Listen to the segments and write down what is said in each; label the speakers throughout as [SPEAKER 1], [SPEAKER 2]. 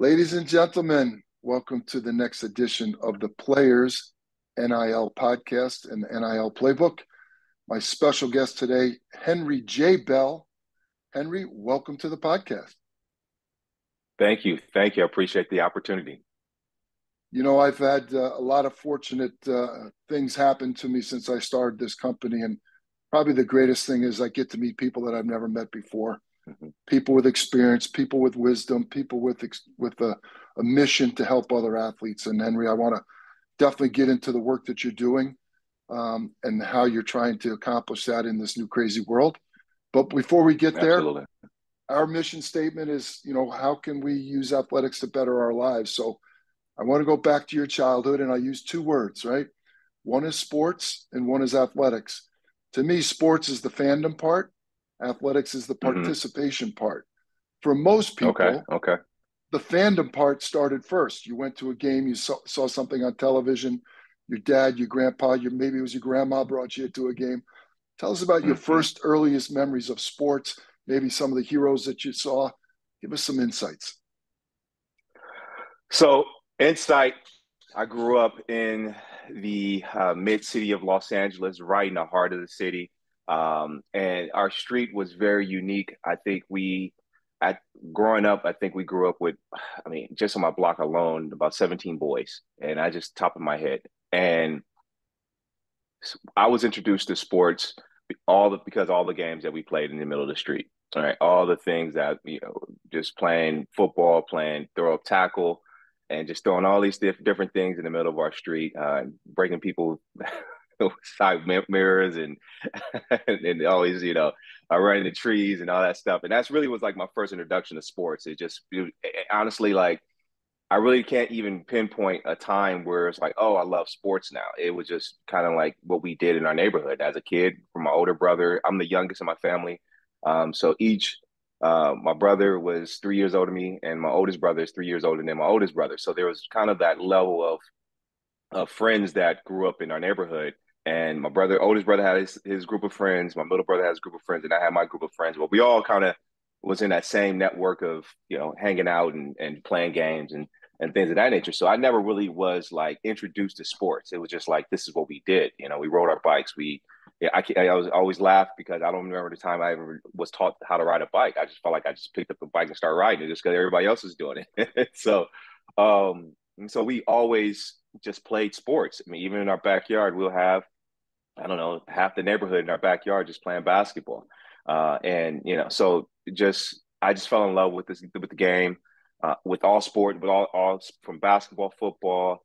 [SPEAKER 1] Ladies and gentlemen, welcome to the next edition of the Players NIL podcast and the NIL Playbook. My special guest today, Henry J. Bell. Henry, welcome to the podcast.
[SPEAKER 2] Thank you. Thank you. I appreciate the opportunity.
[SPEAKER 1] You know, I've had uh, a lot of fortunate uh, things happen to me since I started this company. And probably the greatest thing is I get to meet people that I've never met before mm-hmm. people with experience, people with wisdom, people with, with a, a mission to help other athletes. And Henry, I want to definitely get into the work that you're doing um, and how you're trying to accomplish that in this new crazy world. But before we get Absolutely. there, our mission statement is, you know, how can we use athletics to better our lives? So I want to go back to your childhood and I use two words, right? One is sports and one is athletics. To me, sports is the fandom part, athletics is the mm-hmm. participation mm-hmm. part. For most people,
[SPEAKER 2] okay, okay.
[SPEAKER 1] the fandom part started first. You went to a game, you saw, saw something on television, your dad, your grandpa, your maybe it was your grandma brought you to a game. Tell us about mm-hmm. your first earliest memories of sports, maybe some of the heroes that you saw. Give us some insights.
[SPEAKER 2] So Insight, I grew up in the uh, mid city of Los Angeles, right in the heart of the city. Um, and our street was very unique. I think we, at growing up, I think we grew up with, I mean, just on my block alone, about 17 boys. And I just top of my head. And I was introduced to sports all the because all the games that we played in the middle of the street. All right, all the things that you know, just playing football, playing throw up tackle, and just throwing all these diff- different things in the middle of our street, uh, breaking people side mirrors and and always you know uh, running the trees and all that stuff. And that's really was like my first introduction to sports. It just it, honestly like I really can't even pinpoint a time where it's like, oh, I love sports now. It was just kind of like what we did in our neighborhood as a kid. From my older brother, I'm the youngest in my family, um, so each uh, my brother was three years older than me, and my oldest brother is three years older than my oldest brother. So there was kind of that level of of friends that grew up in our neighborhood. And my brother, oldest brother, had his, his group of friends. My middle brother has a group of friends, and I had my group of friends. But we all kind of was in that same network of you know hanging out and, and playing games and and things of that nature. So I never really was like introduced to sports. It was just like this is what we did. You know, we rode our bikes. We yeah, I, I was always laugh because I don't remember the time I ever was taught how to ride a bike. I just felt like I just picked up a bike and started riding it just because everybody else was doing it. so, um, so we always just played sports. I mean, even in our backyard, we'll have, I don't know, half the neighborhood in our backyard just playing basketball. Uh, and you know, so just I just fell in love with this with the game, uh, with all sport, with all all from basketball, football,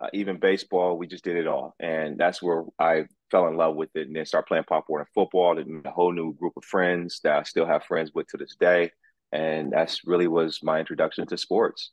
[SPEAKER 2] uh, even baseball. We just did it all, and that's where I fell in love with it and then started playing Pop Warner football and a whole new group of friends that I still have friends with to this day. And that's really was my introduction to sports.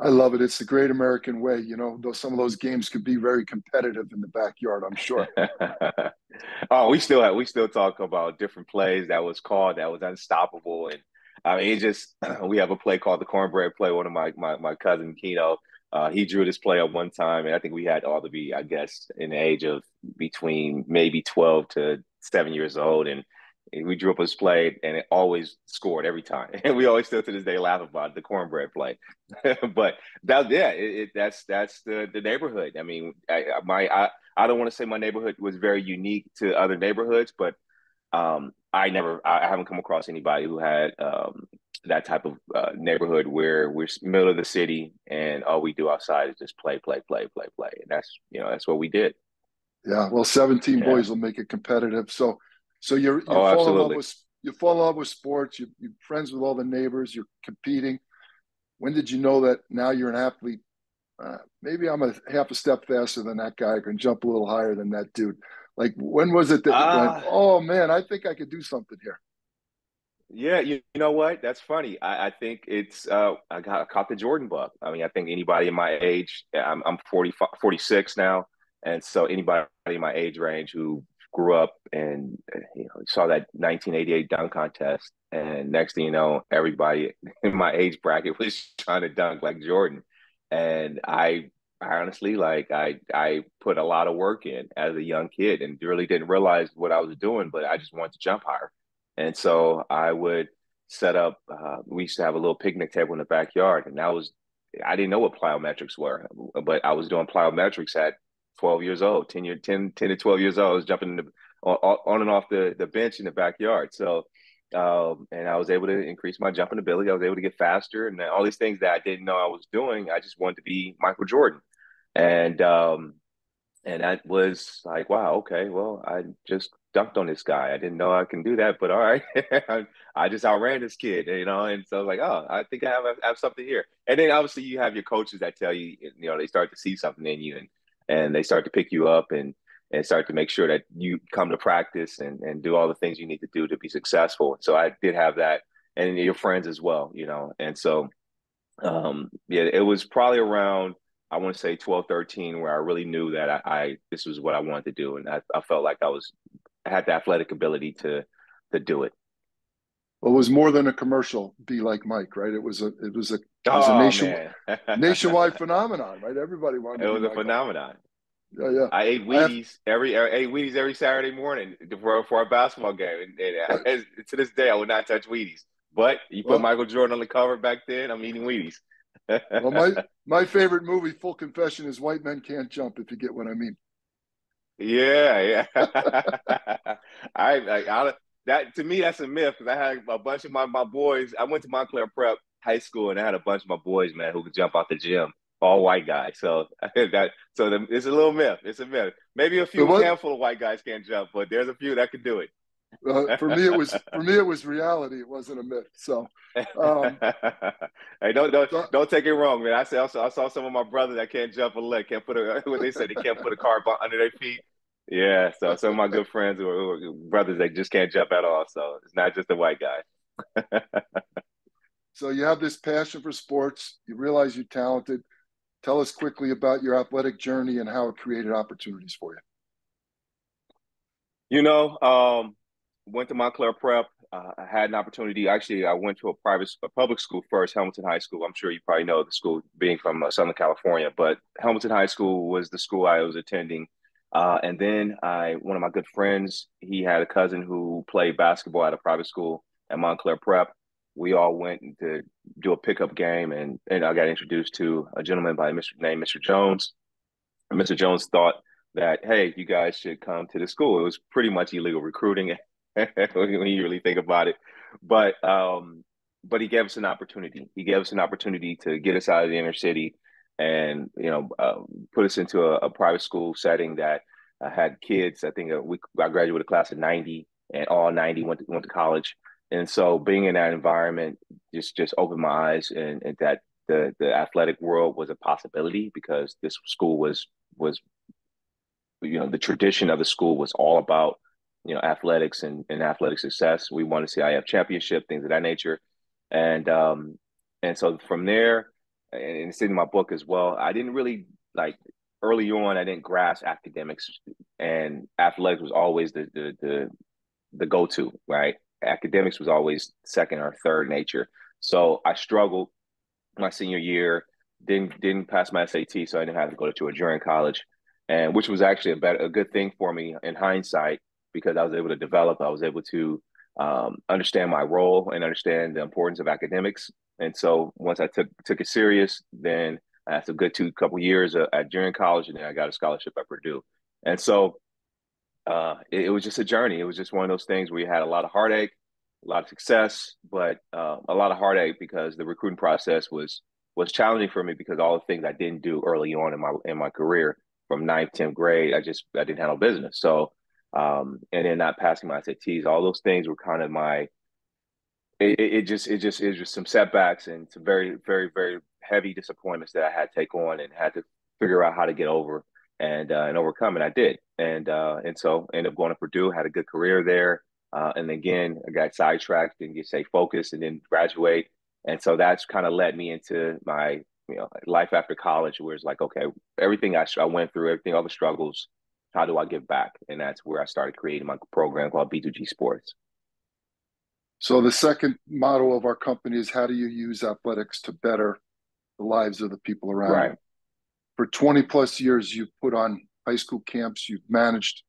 [SPEAKER 1] I love it. It's the great American way. You know, though some of those games could be very competitive in the backyard, I'm sure.
[SPEAKER 2] oh, we still have, we still talk about different plays that was called that was unstoppable. And I mean, it just, we have a play called the cornbread play. One of my, my, my cousin Keno, uh, he drew this play up one time, and I think we had all to be, I guess, in the age of between maybe 12 to seven years old. And we drew up his play, and it always scored every time. And we always still to this day laugh about the cornbread play. but that, yeah, it, it, that's that's the the neighborhood. I mean, I, my I, I don't want to say my neighborhood was very unique to other neighborhoods, but um, I never, I haven't come across anybody who had um, that type of uh, neighborhood where we're middle of the city and all we do outside is just play, play, play, play, play, and that's you know that's what we did.
[SPEAKER 1] Yeah, well, seventeen yeah. boys will make it competitive. So, so you're you oh, fall in love with you fall in love with sports. You, you're friends with all the neighbors. You're competing. When did you know that now you're an athlete? Uh, maybe I'm a half a step faster than that guy. I can jump a little higher than that dude. Like, when was it that uh, went, oh man, I think I could do something here?
[SPEAKER 2] Yeah, you, you know what? That's funny. I, I think it's uh, I got I caught the Jordan bug. I mean, I think anybody in my age, I'm I'm 40, 46 now, and so anybody in my age range who grew up and you know saw that 1988 dunk contest, and next thing you know, everybody in my age bracket was trying to dunk like Jordan, and I I honestly like i i put a lot of work in as a young kid and really didn't realize what i was doing but i just wanted to jump higher. And so i would set up. Uh, we used to have a little picnic table in the backyard, and that was I didn't know what plyometrics were, but I was doing plyometrics at 12 years old, 10 year 10, 10 to 12 years old. I was jumping the, on, on and off the the bench in the backyard. So um, and I was able to increase my jumping ability. I was able to get faster, and all these things that I didn't know I was doing. I just wanted to be Michael Jordan, and um, and that was like, wow, okay, well, I just dunked on this guy. I didn't know I can do that, but all right, I just outran this kid, you know. And so I was like, oh, I think I have, I have something here. And then obviously you have your coaches that tell you, you know, they start to see something in you, and and they start to pick you up and and start to make sure that you come to practice and, and do all the things you need to do to be successful. So I did have that and your friends as well, you know. And so um yeah, it was probably around I want to say 12, 13 where I really knew that I, I this was what I wanted to do. And I, I felt like I was I had the athletic ability to to do it.
[SPEAKER 1] Well, it was more than a commercial. Be like Mike, right? It was a it was a it was oh, a nation, nationwide phenomenon, right? Everybody wanted.
[SPEAKER 2] It was a phenomenon.
[SPEAKER 1] Yeah, yeah. I
[SPEAKER 2] ate Wheaties have... every I ate Wheaties every Saturday morning for for a basketball game, and, and I, to this day I would not touch Wheaties. But you put well, Michael Jordan on the cover back then, I'm eating Wheaties.
[SPEAKER 1] well, my my favorite movie, full confession, is White Men Can't Jump. If you get what I mean.
[SPEAKER 2] Yeah, yeah. I, I, I, that to me that's a myth because I had a bunch of my my boys. I went to Montclair Prep High School and I had a bunch of my boys, man, who could jump out the gym all white guys. So that so the, it's a little myth. It's a myth. Maybe a few what, handful of white guys can't jump, but there's a few that can do it.
[SPEAKER 1] Uh, for me, it was for me it was reality. It wasn't a myth. So, um,
[SPEAKER 2] hey, don't don't so, don't take it wrong, man. I saw I saw some of my brothers that can't jump a leg, can't put a what they said they can't put a car under their feet. Yeah, so some of my good friends who are, who are brothers they just can't jump at all. So it's not just a white guy.
[SPEAKER 1] so you have this passion for sports. You realize you're talented Tell us quickly about your athletic journey and how it created opportunities for you.
[SPEAKER 2] You know, um, went to Montclair Prep. Uh, I had an opportunity. Actually, I went to a private, a public school first, Hamilton High School. I'm sure you probably know the school, being from uh, Southern California. But Hamilton High School was the school I was attending. Uh, and then I, one of my good friends, he had a cousin who played basketball at a private school at Montclair Prep we all went to do a pickup game, and and I got introduced to a gentleman by Mr. named Mr. Jones. And Mr. Jones thought that hey, you guys should come to the school. It was pretty much illegal recruiting when you really think about it, but um, but he gave us an opportunity. He gave us an opportunity to get us out of the inner city and you know uh, put us into a, a, private school setting that uh, had kids. I think uh, we I graduated a class of ninety, and all ninety went to, went to college. And so being in that environment just just opened my eyes and, and that the the athletic world was a possibility because this school was was you know the tradition of the school was all about you know athletics and, and athletic success. We wanted to CIF championship things of that nature. And um and so from there and it's in my book as well i didn't really like early on i didn't grasp academics and athletics was always the the the, the go-to right academics was always second or third nature. So I struggled my senior year, didn't didn't pass my SAT, so I didn't have to go to a junior college, and which was actually a better a good thing for me in hindsight because I was able to develop. I was able to um, understand my role and understand the importance of academics. And so once I took took it serious, then I had a good two couple years at junior college, and then I got a scholarship at Purdue. And so uh, it, it, was just a journey. It was just one of those things where you had a lot of heartache, a lot of success, but uh, a lot of heartache because the recruiting process was was challenging for me because all the things I didn't do early on in my in my career from ninth, tenth grade, I just I didn't handle business. So um, and then not passing my SATs, all those things were kind of my it, it just it just is just some setbacks and some very very very heavy disappointments that I had to take on and had to figure out how to get over and uh, and overcome, and I did, and uh, and so ended up going to Purdue, had a good career there, uh, and again I got sidetracked and get stay focused, and then graduate, and so that's kind of led me into my you know life after college, where it's like okay, everything I, I went through, everything, all the struggles, how do I give back, and that's where I started creating my program called B2G Sports.
[SPEAKER 1] So the second model of our company is how do you use athletics to better the lives of the people around right. you? for 20 plus years, you've put on high school camps, you've managed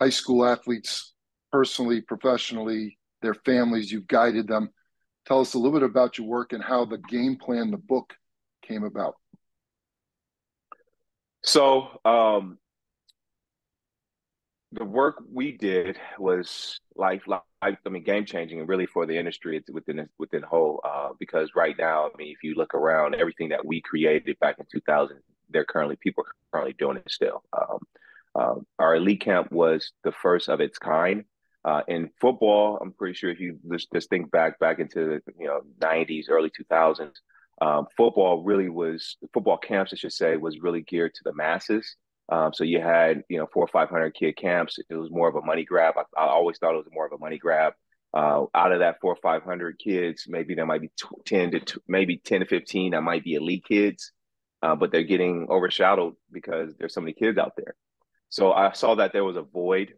[SPEAKER 1] high school athletes personally, professionally, their families, you've guided them. tell us a little bit about your work and how the game plan, the book, came about.
[SPEAKER 2] So, um, the work we did was life, life I mean, game changing, and really for the industry within within whole. Uh, because right now, I mean, if you look around, everything that we created back in 2000, they're currently people are currently doing it still. Um, uh, our elite camp was the first of its kind. Uh, in football, I'm pretty sure if you just, just think back back into the you know 90s, early 2000s, um, football really was football camps, I should say, was really geared to the masses. Um, so you had you know four or five hundred kid camps. It was more of a money grab. I, I always thought it was more of a money grab. Uh, out of that four or five hundred kids, maybe there might be ten to t- maybe ten to fifteen that might be elite kids, uh, but they're getting overshadowed because there's so many kids out there. So I saw that there was a void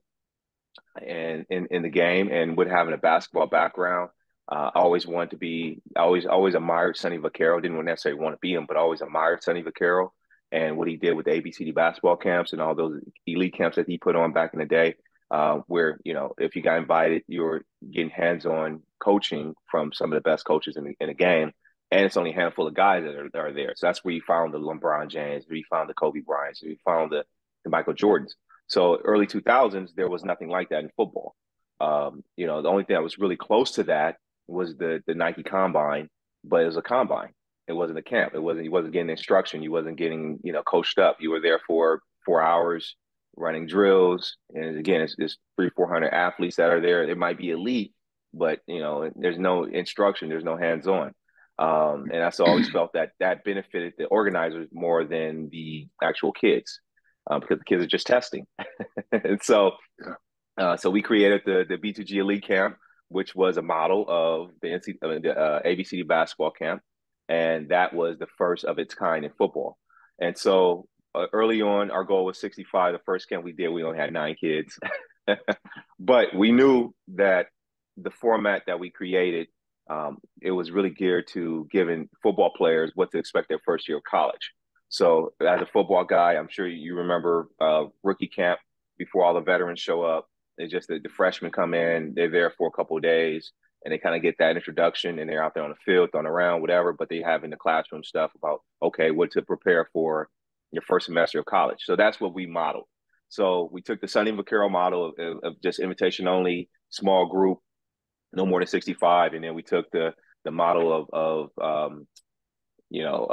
[SPEAKER 2] in in, in the game, and with having a basketball background, uh, I always wanted to be. I always always admired Sonny Vaccaro. Didn't necessarily want to be him, but always admired Sonny Vaccaro and what he did with the ABCD basketball camps and all those elite camps that he put on back in the day. Uh, where you know if you got invited, you're getting hands-on coaching from some of the best coaches in the, in the game, and it's only a handful of guys that are, that are there. So that's where you found the LeBron James, where you found the Kobe Bryants, where you found the, the Michael Jordans. So early 2000s, there was nothing like that in football. Um, you know, the only thing that was really close to that was the the Nike Combine, but it was a combine. It wasn't a camp. It wasn't. You wasn't getting instruction. You wasn't getting you know coached up. You were there for four hours running drills. And again, it's, it's three four hundred athletes that are there. It might be elite, but you know there's no instruction. There's no hands on. Um, and I always felt that that benefited the organizers more than the actual kids uh, because the kids are just testing. and so, uh, so we created the the B2G Elite Camp, which was a model of the, NC, uh, the uh, ABCD basketball camp, and that was the first of its kind in football. And so, uh, early on, our goal was 65. The first camp we did, we only had nine kids, but we knew that the format that we created. Um, it was really geared to giving football players what to expect their first year of college. So as a football guy, I'm sure you remember uh, rookie camp before all the veterans show up. It's just that the freshmen come in, they're there for a couple days, and they kind of get that introduction, and they're out there on the field, throwing around, whatever. But they have in the classroom stuff about okay, what to prepare for your first semester of college. So that's what we modeled. So we took the Sonny Vaccaro model of, of just invitation only, small group, no more than 65, and then we took the the model of of um, you know,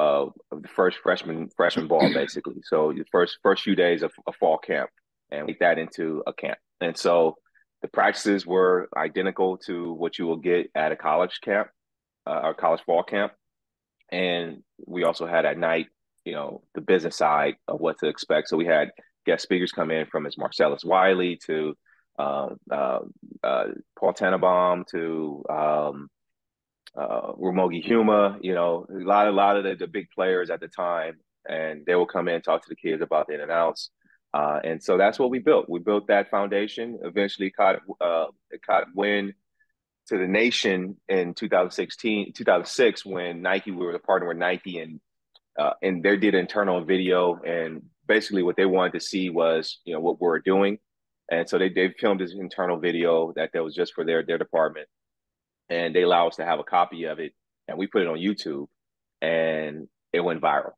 [SPEAKER 2] uh, the first freshman freshman ball basically. So the first first few days of a fall camp, and make that into a camp. And so the practices were identical to what you will get at a college camp, uh, college fall camp. And we also had at night, you know, the business side of what to expect. So we had guest speakers come in from as Marcellus Wiley to uh, uh, uh, Paul Tannenbaum to um, uh, Huma, you know, a lot, a lot of the, the, big players at the time, and they will come in and talk to the kids about the in and outs. Uh, and so that's what we built. We built that foundation. Eventually, caught uh, caught wind to the nation in 2016, 2006, when Nike we were a partner with Nike, and uh, and they did internal video, and basically what they wanted to see was you know what we we're doing, and so they they filmed this internal video that that was just for their their department, and they allow us to have a copy of it and we put it on YouTube and it went viral.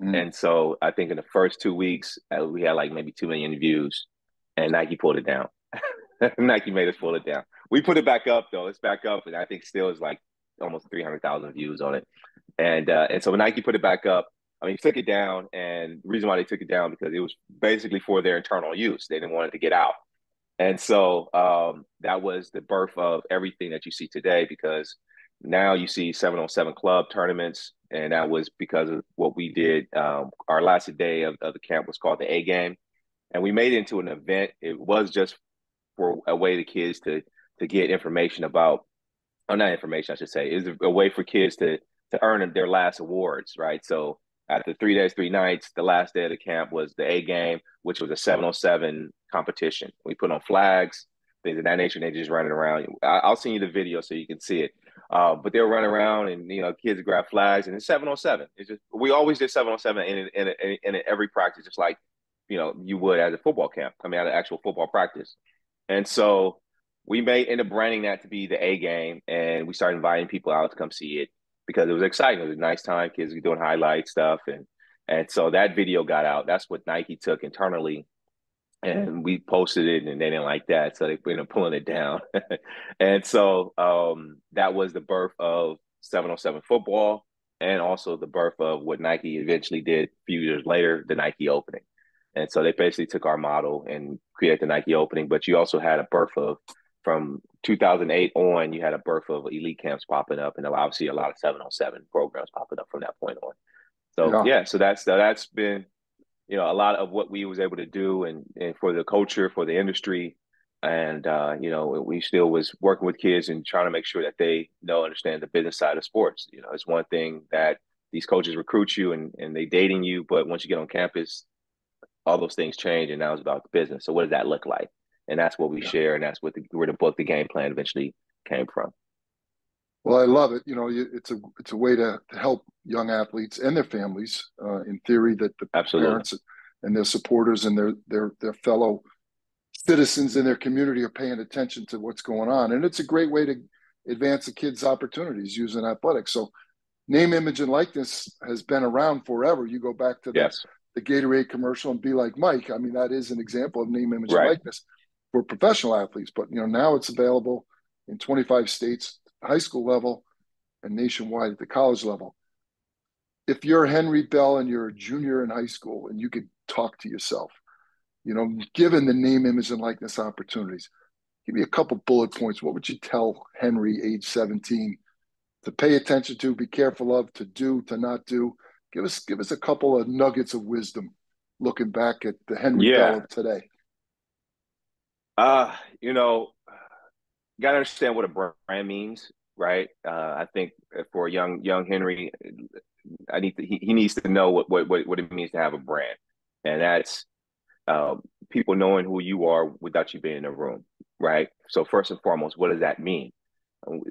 [SPEAKER 2] Mm. And so I think in the first two weeks uh, we had like maybe two million views and Nike pulled it down. Nike made us pull it down. We put it back up though. It's back up and I think still is like almost 300,000 views on it. And uh, and so when Nike put it back up, I mean, took it down, and the reason why they took it down because it was basically for their internal use. They didn't want it to get out. And so um, that was the birth of everything that you see today because now you see seven on seven club tournaments. And that was because of what we did. Um, our last day of, of the camp was called the A game. And we made it into an event. It was just for a way the kids to to get information about, or not information, I should say, is a way for kids to to earn their last awards, right? So after three days, three nights, the last day of the camp was the A game, which was a 707 competition. We put on flags, things of that nature. And They just running around. I'll send you the video so you can see it. Uh, but they'll run around and you know kids grab flags and it's 707. It's just we always did 707 in in, in, in every practice, just like you know you would at a football camp. I mean, at an actual football practice. And so we made end up branding that to be the A game, and we started inviting people out to come see it because it was exciting. It was a nice time. Kids were doing highlight stuff, and and so that video got out. That's what Nike took internally, and we posted it, and they didn't like that, so they ended up pulling it down. and so um, that was the birth of 707 football, and also the birth of what Nike eventually did a few years later, the Nike Opening. And so they basically took our model and created the Nike Opening. But you also had a birth of from 2008 on, you had a birth of elite camps popping up, and obviously a lot of 707 programs popping up from that point on. So yeah, yeah so that's that's been you know a lot of what we was able to do, and and for the culture, for the industry, and uh, you know we still was working with kids and trying to make sure that they know understand the business side of sports. You know, it's one thing that these coaches recruit you and and they dating you, but once you get on campus, all those things change, and now it's about the business. So what does that look like? And that's what we yeah. share, and that's what the, where the book, the game plan, eventually came from.
[SPEAKER 1] Well, I love it. You know, it's a it's a way to, to help young athletes and their families. Uh, in theory, that the Absolutely. parents and their supporters and their their their fellow citizens in their community are paying attention to what's going on, and it's a great way to advance the kids' opportunities using athletics. So, name, image, and likeness has been around forever. You go back to the, yes. the Gatorade commercial and be like Mike. I mean, that is an example of name, image, right. and likeness for professional athletes. But you know, now it's available in 25 states high school level and nationwide at the college level. If you're Henry Bell and you're a junior in high school and you could talk to yourself, you know, given the name, image, and likeness opportunities, give me a couple bullet points. What would you tell Henry, age 17, to pay attention to, be careful of, to do, to not do? Give us give us a couple of nuggets of wisdom looking back at the Henry yeah. Bell of today.
[SPEAKER 2] Uh, you know, got to understand what a brand means, right? Uh, I think for young young Henry, I need to, he, he needs to know what, what what it means to have a brand, and that's uh, people knowing who you are without you being in a room, right? So first and foremost, what does that mean?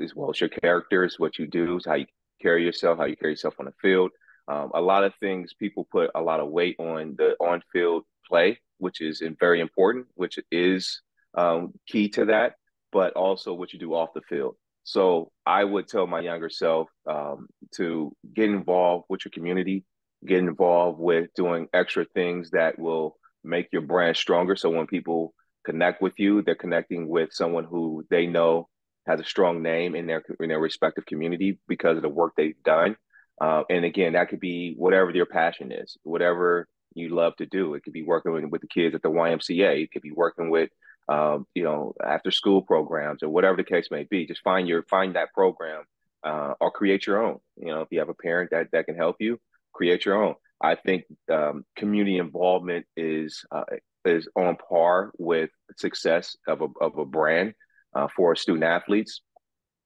[SPEAKER 2] As well, it's your character, what you do, it's how you carry yourself, how you carry yourself on the field. Um, a lot of things people put a lot of weight on the on-field play, which is very important, which is um, key to that but also what you do off the field. So I would tell my younger self um, to get involved with your community, get involved with doing extra things that will make your brand stronger. So when people connect with you, they're connecting with someone who they know has a strong name in their in their respective community because of the work they've done. Uh, and again, that could be whatever your passion is, whatever you love to do. It could be working with, with the kids at the YMCA. It could be working with um, you know, after school programs or whatever the case may be. Just find your find that program uh, or create your own. You know, if you have a parent that that can help you, create your own. I think um, community involvement is uh, is on par with success of a of a brand uh, for student athletes,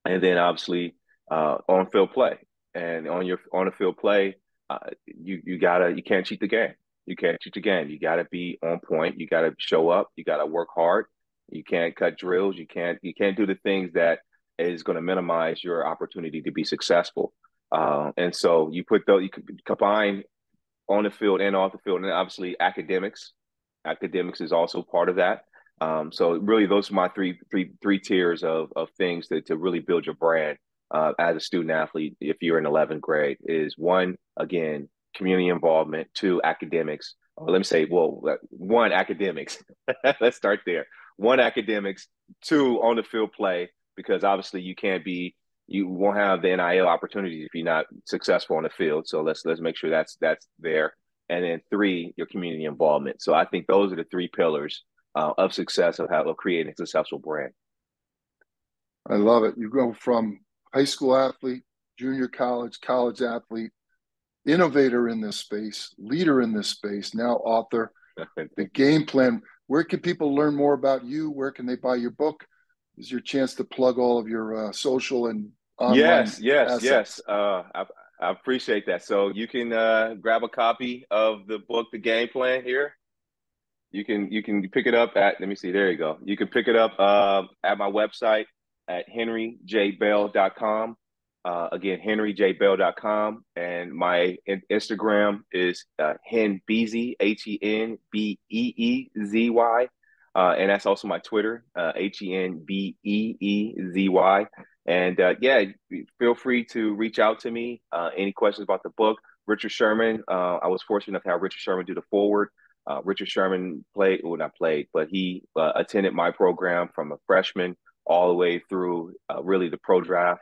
[SPEAKER 2] and then obviously uh, on field play and on your on the field play, uh, you you gotta you can't cheat the game. You can't teach again. You got to be on point. You got to show up. You got to work hard. You can't cut drills. You can't you can't do the things that is going to minimize your opportunity to be successful. Uh, and so you put those you combine on the field and off the field, and obviously academics. Academics is also part of that. Um, so really, those are my three three three tiers of of things that to really build your brand uh, as a student athlete. If you're in 11th grade, is one again community involvement, two, academics. Let me say, well, one, academics. Let's start there. One, academics. Two, on the field play, because obviously you can't be, you won't have the NIL opportunities if you're not successful on the field. So let's let's make sure that's that's there. And then three, your community involvement. So I think those are the three pillars uh, of success of how of creating a successful brand.
[SPEAKER 1] I love it. You go from high school athlete, junior college, college athlete, innovator in this space, leader in this space, now author. the game plan. Where can people learn more about you? Where can they buy your book? Is your chance to plug all of your uh, social and online
[SPEAKER 2] yes, yes, assets? yes. Uh, I, I, appreciate that. So you can uh, grab a copy of the book, The Game Plan here. You can you can pick it up at. Let me see. There you go. You can pick it up uh, at my website at henryjbell.com. Uh, again, henryjbell.com. And my Instagram is uh, Hen Beezy, H E N B E E Z Y. uh, and that's also my Twitter, uh, H E N B E E Z Y. And uh, yeah, feel free to reach out to me. Uh, any questions about the book? Richard Sherman. I was fortunate enough to have Richard Sherman do the foreword. Richard Sherman played, well, not played, but he attended my program from a freshman all the way through really the pro draft.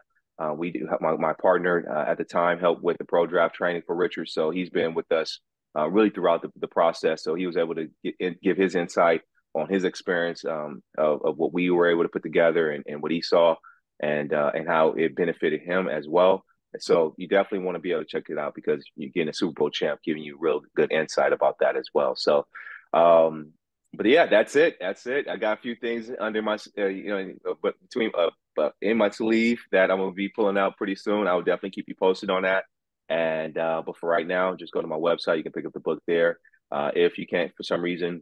[SPEAKER 2] We do have my, my partner at the time helped with the pro draft training for Richard. So he's been with us really throughout the, the process. So he was able to get, give his insight on his experience um, of, of, what we were able to put together and, and what he saw and uh, and how it benefited him as well. So you definitely want to be able to check it out because you're getting a Super Bowl champ giving you real good insight about that as well. So, um, but yeah, that's it. That's it. I got a few things under my, uh, you know, but between, uh, but in my sleeve that I'm gonna be pulling out pretty soon. I will definitely keep you posted on that. And uh, but for right now, just go to my website. You can pick up the book there. Uh, if you can't for some reason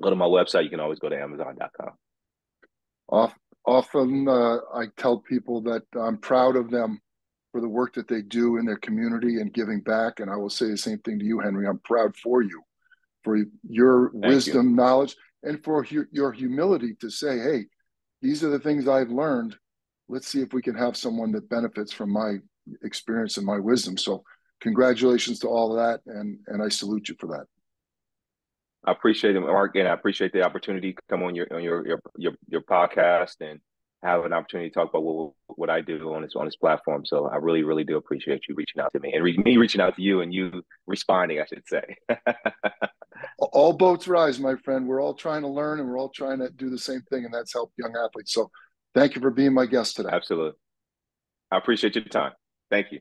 [SPEAKER 2] go to my website. You can always go to Amazon.com.
[SPEAKER 1] Often, uh, I tell people that I'm proud of them for the work that they do in their community and giving back. And I will say the same thing to you, Henry. I'm proud for you, for your Thank wisdom, you. knowledge, and for hu- your humility to say, "Hey, these are the things I've learned. Let's see if we can have someone that benefits from my experience and my wisdom." So, congratulations to all of that, and and I salute you for that.
[SPEAKER 2] I appreciate it, Mark, and I appreciate the opportunity to come on your on your your your, your podcast and have an opportunity to talk about what what I do on this on this platform. So I really really do appreciate you reaching out to me and re- me reaching out to you and you responding, I should say.
[SPEAKER 1] all boats rise, my friend. We're all trying to learn and we're all trying to do the same thing, and that's help young athletes. So thank you for being my guest today.
[SPEAKER 2] Absolutely. I appreciate your time. Thank you.